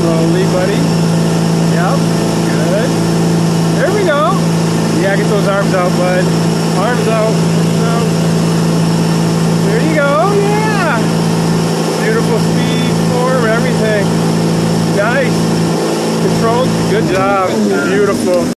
Slowly, buddy. Yep. Good. There we go. Yeah, get those arms out, bud. Arms out. So. There you go. Yeah. Beautiful speed, form, everything. Nice. Controlled. Good job. Beautiful.